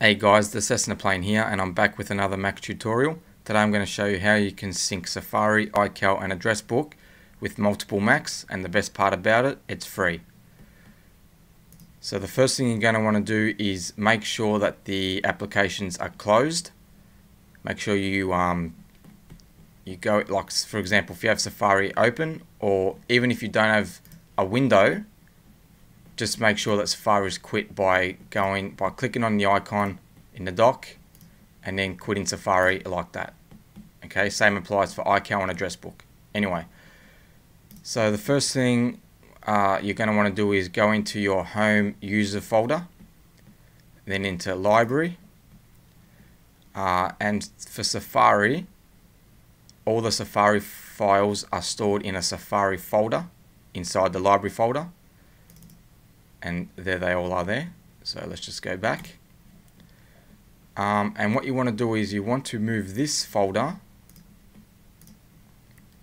Hey guys, the Cessna plane here and I'm back with another Mac tutorial. Today I'm going to show you how you can sync Safari, iCal and Address Book with multiple Macs and the best part about it, it's free. So the first thing you're going to want to do is make sure that the applications are closed. Make sure you um, you go like for example if you have Safari open or even if you don't have a window just make sure that Safari is quit by going by clicking on the icon in the dock and then quitting Safari like that. Okay, same applies for iCal and address book. Anyway, so the first thing uh, you're going to want to do is go into your home user folder, then into library, uh, and for Safari, all the Safari files are stored in a Safari folder inside the library folder and there they all are there. So let's just go back. Um, and what you want to do is you want to move this folder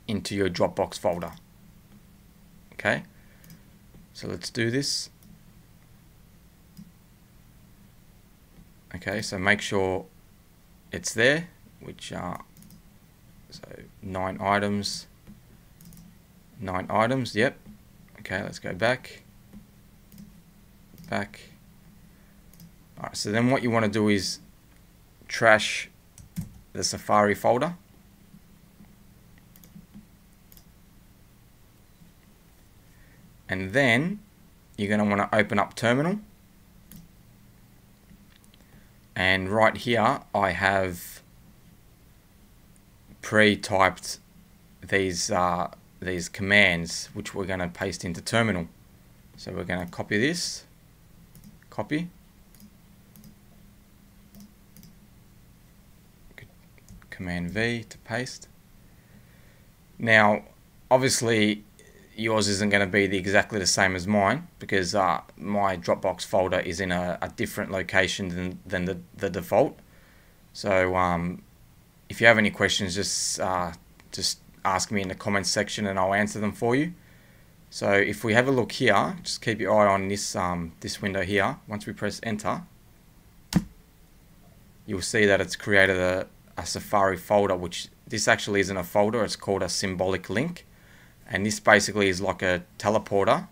into your Dropbox folder okay? So let's do this. Okay so make sure it's there which are so nine items nine items yep. Okay let's go back back. Alright, so then what you want to do is trash the Safari folder. And then you're going to want to open up terminal. And right here I have pre-typed these uh, these commands which we're going to paste into terminal. So we're going to copy this copy. Command V to paste. Now, obviously, yours isn't going to be the, exactly the same as mine because uh, my Dropbox folder is in a, a different location than, than the, the default. So um, if you have any questions, just uh, just ask me in the comments section and I'll answer them for you. So if we have a look here, just keep your eye on this, um, this window here. Once we press enter, you'll see that it's created a, a Safari folder, which this actually isn't a folder, it's called a symbolic link. And this basically is like a teleporter.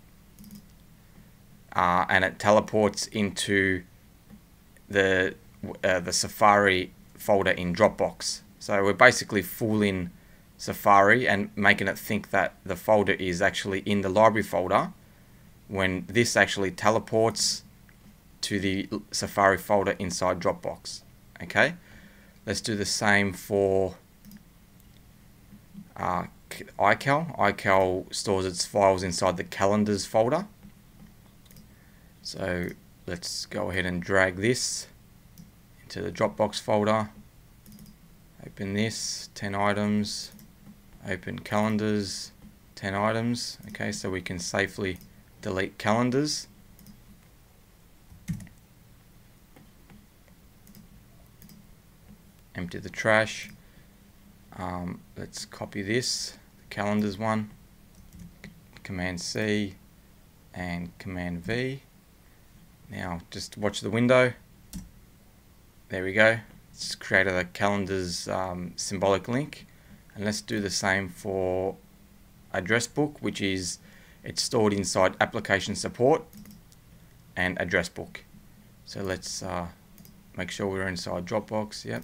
Uh, and it teleports into the, uh, the Safari folder in Dropbox. So we're basically fooling Safari and making it think that the folder is actually in the library folder when this actually teleports to the Safari folder inside Dropbox. Okay, let's do the same for uh, iCal. iCal stores its files inside the calendars folder. So let's go ahead and drag this into the Dropbox folder. Open this, 10 items open calendars 10 items okay so we can safely delete calendars. Empty the trash. Um, let's copy this the calendars one command C and command V. Now just watch the window. There we go. It's created a calendars um, symbolic link and let's do the same for address book which is it's stored inside application support and address book so let's uh, make sure we're inside Dropbox yep.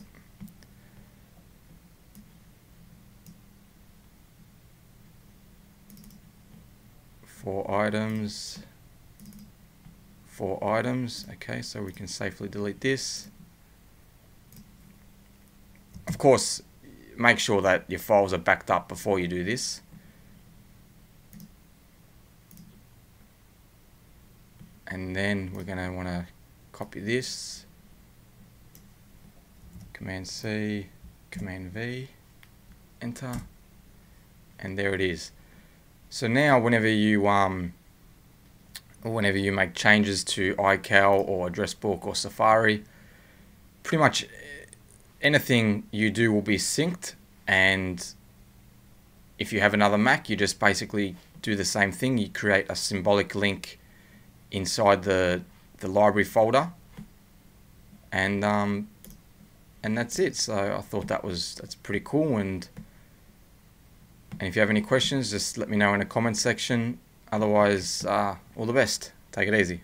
Four items. Four items. Okay so we can safely delete this. Of course make sure that your files are backed up before you do this. And then we're going to want to copy this, Command C, Command V, enter, and there it is. So now whenever you um, whenever you make changes to iCal or Address Book or Safari, pretty much anything you do will be synced and if you have another Mac you just basically do the same thing you create a symbolic link inside the the library folder and um, and that's it. So I thought that was that's pretty cool. And and if you have any questions, just let me know in the comment section. Otherwise, uh, all the best. Take it easy.